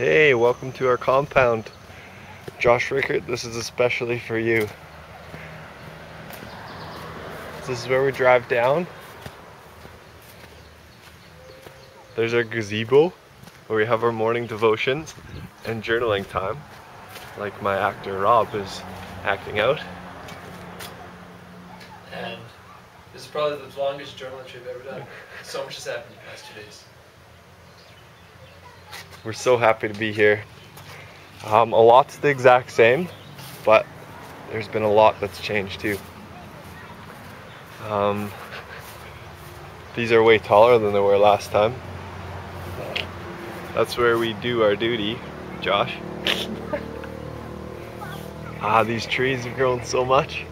Hey, welcome to our compound. Josh Rickert, this is especially for you. This is where we drive down. There's our gazebo where we have our morning devotions and journaling time, like my actor Rob is acting out. And this is probably the longest journaling trip I've ever done. So much has happened in the past two days. We're so happy to be here. Um, a lot's the exact same, but there's been a lot that's changed too. Um, these are way taller than they were last time. That's where we do our duty, Josh. ah, these trees have grown so much.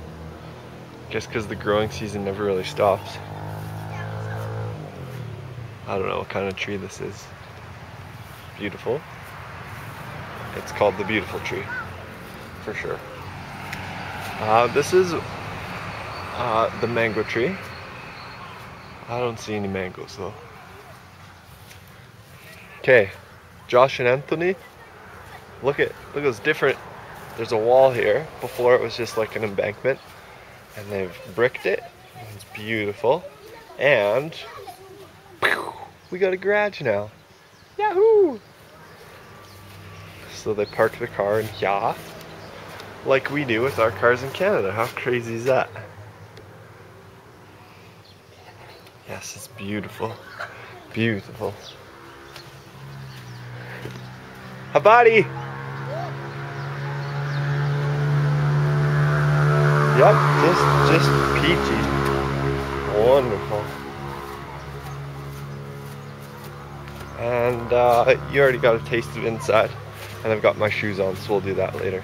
Just because the growing season never really stops. I don't know what kind of tree this is beautiful. It's called the beautiful tree, for sure. Uh, this is uh, the mango tree. I don't see any mangoes though. Okay, Josh and Anthony, look at look at this different. There's a wall here. Before it was just like an embankment, and they've bricked it. It's beautiful, and we got a garage now. Yahoo! So they park the car in yeah, like we do with our cars in Canada. How crazy is that? Yes, it's beautiful. Beautiful. Habari! Yep, just just peachy. Wonderful. and uh, you already got a taste of inside and I've got my shoes on so we'll do that later.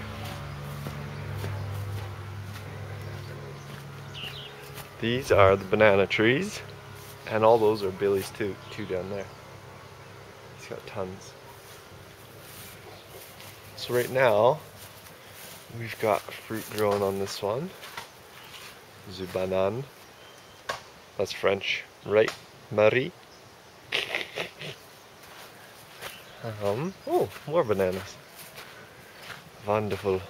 These are the banana trees. And all those are Billy's too two down there. He's got tons. So right now we've got fruit growing on this one. The banane that's French right? Marie um, oh, more bananas. Wonderful.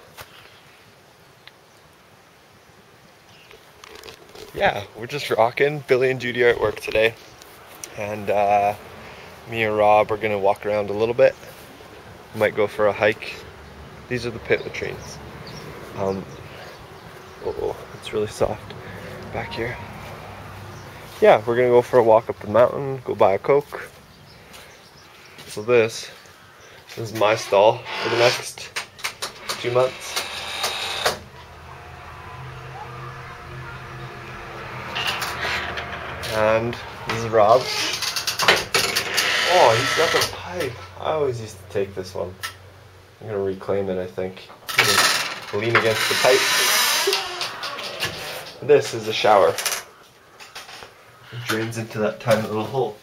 Yeah, we're just rocking. Billy and Judy are at work today. And uh, me and Rob are gonna walk around a little bit. Might go for a hike. These are the pit latrines. Um, oh, it's really soft back here. Yeah, we're gonna go for a walk up the mountain, go buy a Coke, so this, is my stall for the next two months. And this is Rob. Oh, he's got the pipe. I always used to take this one. I'm gonna reclaim it, I think. Lean against the pipe. This is a shower. It drains into that tiny little hole.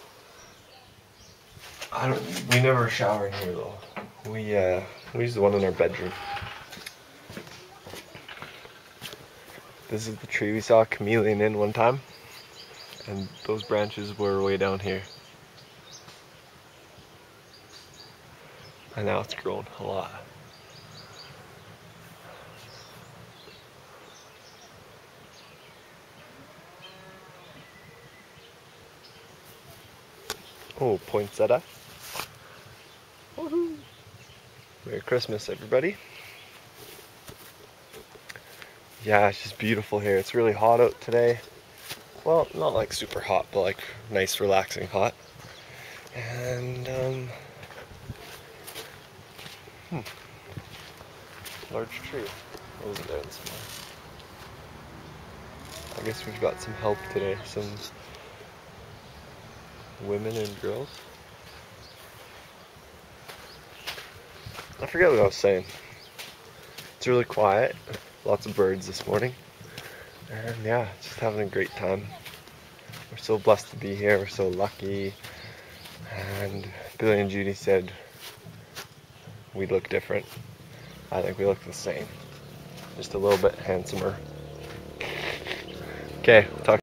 I don't. We never shower in here though. We uh, we use the one in our bedroom. This is the tree we saw chameleon in one time, and those branches were way down here. And now it's grown a lot. Oh, poinsettia. Merry Christmas, everybody. Yeah, it's just beautiful here. It's really hot out today. Well, not like super hot, but like nice, relaxing hot. And, um, hmm, large tree. What was it there this morning? I guess we've got some help today. Some women and girls. I forget what I was saying. It's really quiet. Lots of birds this morning. And yeah, just having a great time. We're so blessed to be here. We're so lucky. And Billy and Judy said we look different. I think we look the same. Just a little bit handsomer. Okay, we'll talk